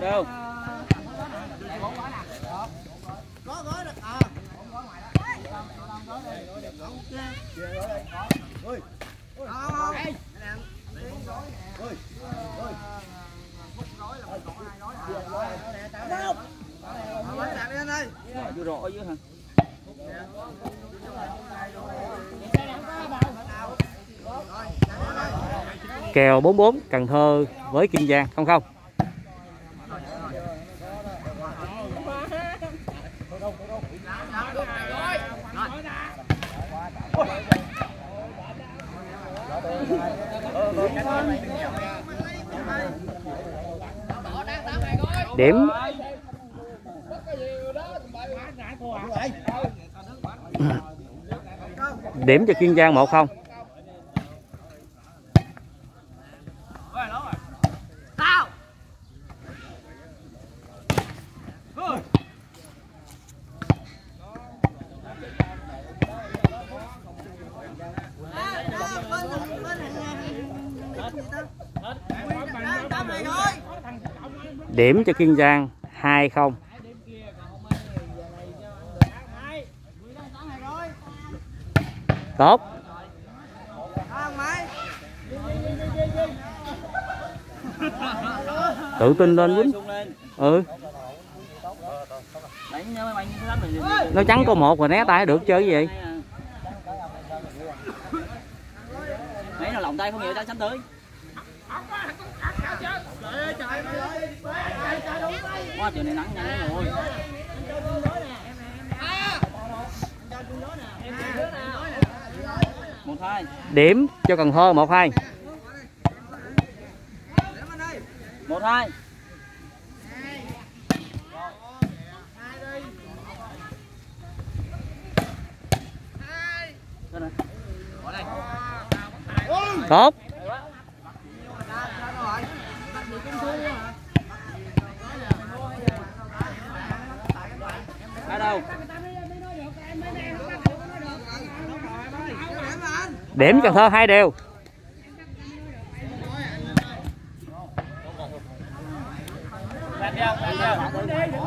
đâu Rồi, vô rõ dưới hả kèo 44 Cần Thơ với Kiên Giang, không không? Điểm. Điểm cho Kiên Giang 1 không? Điểm cho Kiên Giang 2 không. Tốt. Tự tin lên quýnh. Ừ. Nó trắng có một rồi, né tay được, chơi gì? Vậy mấy nó lòng tay không nhiều, chắc sắm tới quá trời này nắng nhanh rồi. Một hai. Điểm cho Cần Thơ 1 2 một hai. Đây này. tốt đâu? điểm Cần Thơ hai đều Lên đi không? Lên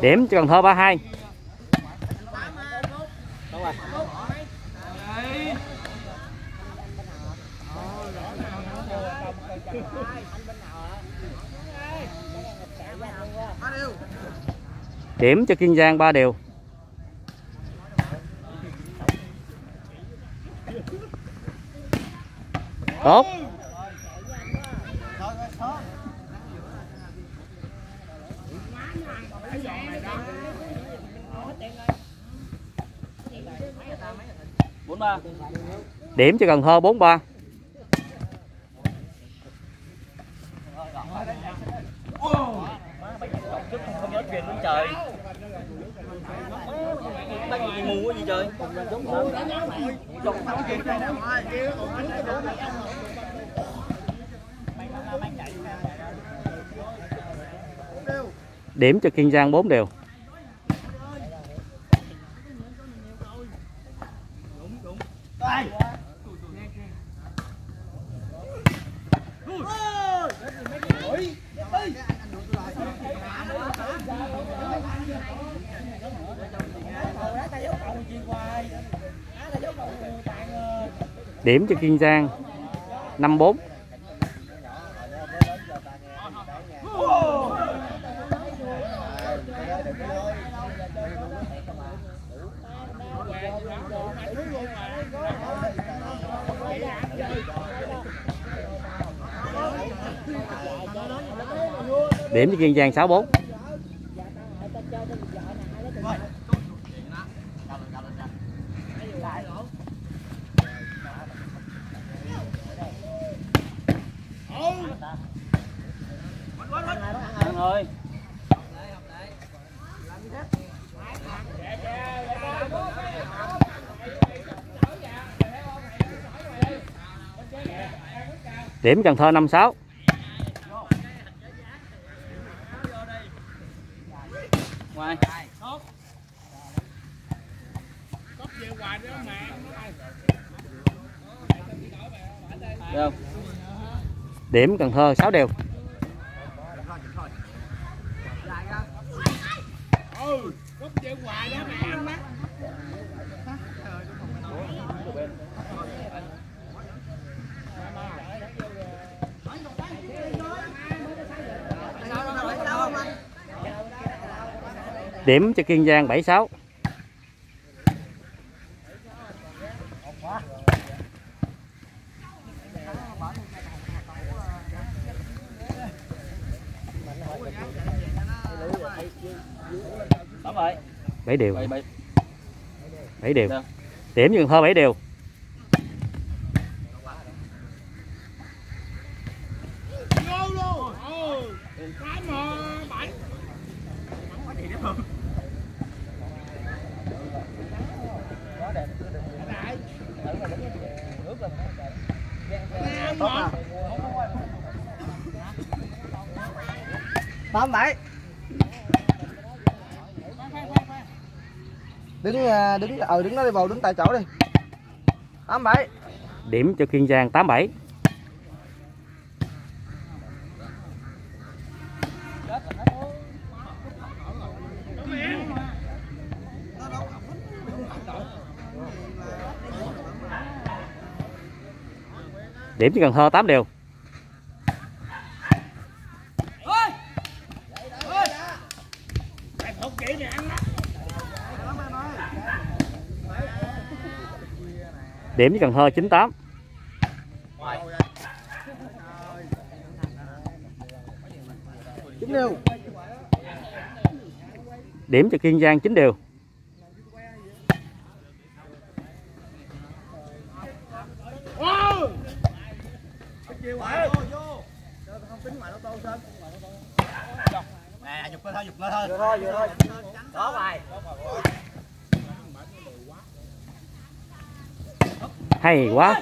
điểm cho Cần Thơ 32 điểm cho Kiên Giang 3 điều tốt. Bốn ba. điểm cho Cần Thơ 43. Mù gì trời. điểm cho Kiên Giang 4 đều điểm cho Kiên Giang 54 điểm cho Kiên Giang 64 Điểm Cần Thơ 56. Ngoài. Điểm Cần Thơ 6 đều. Điểm cho Kiên Giang 76. Đúng rồi. 7 đều. Bảy bảy. 7 đều. Được. Điểm Cần Thơ 7 đều. Tám bảy. Đứng đứng ờ đứng đó đi vào đứng tại chỗ đi. Tám bảy. Điểm cho Kiên Giang 87. Điểm cho Cần Thơ 8 đều. Điểm cho Cần Thơ 98. chín đều Điểm cho Kiên Giang 9 đều. Nè, dục lên thôi, dục lên thôi. vừa thôi vừa thôi Đó bài. Hay quá.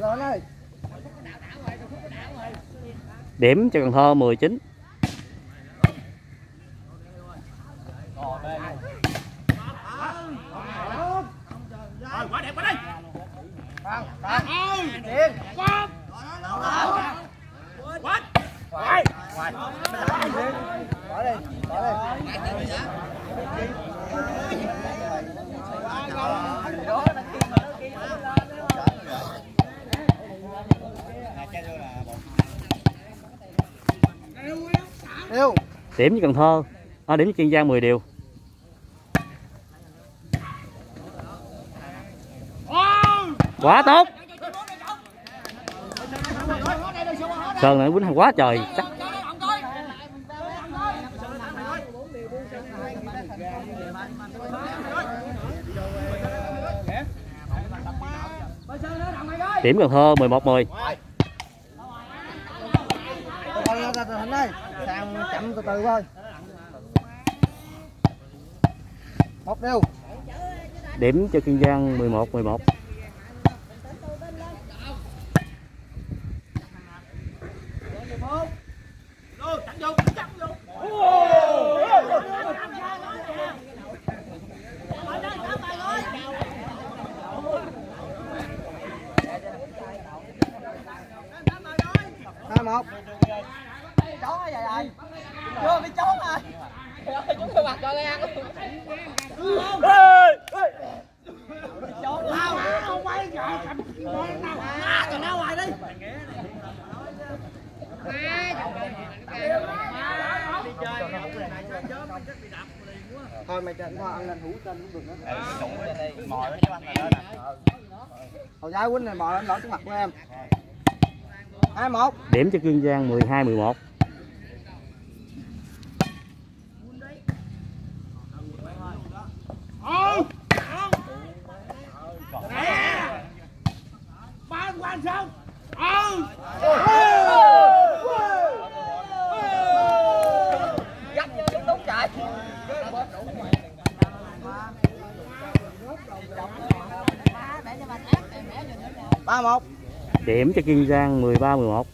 rồi ơi Điểm cho Cần Thơ 19. Hãy subscribe cho kênh Ghiền Mì Gõ Để không bỏ lỡ những video hấp dẫn Yêu. Điểm với Cần Thơ. À, điểm với Kiên Giang 10 điều Quá tốt. Sơn này quýnh quá trời chắc điểm Cần Thơ 11 10 từ từ từ từ ơi. Sang chậm từ từ thôi. Một điều điểm cho Kiên Giang 11 11 Thôi mày chạy thôi ăn lên hũ trên cũng được nữa. Mồi với cho anh là nè. Hồi giáo quýnh này mồi lên lỗi trước mặt của em. Hai một. điểm cho Kiên Giang 12 11 31 Điểm cho Kiên Giang 13 11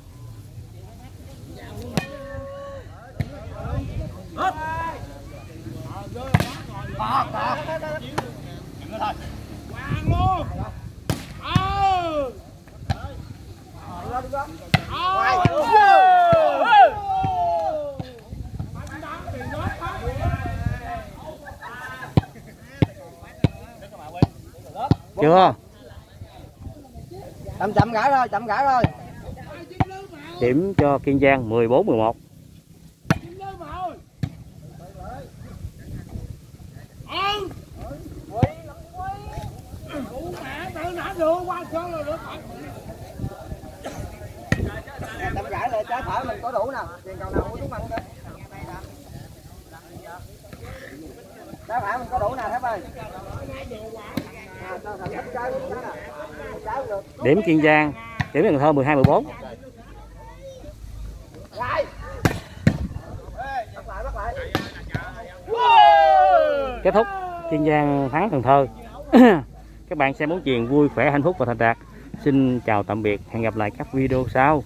chưa? Chậm chậm gãi rồi chậm gãi rồi điểm cho Kiên Giang 14 11 chậm gãi rồi trái phải mình có đủ nè. Tiền cầu nào của chúng mình kìa trái phải mình có đủ nè thép ơi điểm Kiên Giang, điểm Cần Thơ 12 14 kết thúc Kiên Giang thắng Cần Thơ. Các bạn xem bóng chuyền vui, khỏe, hạnh phúc và thành đạt. Xin chào tạm biệt. Hẹn gặp lại các video sau.